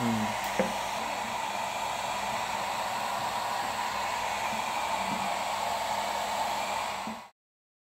嗯。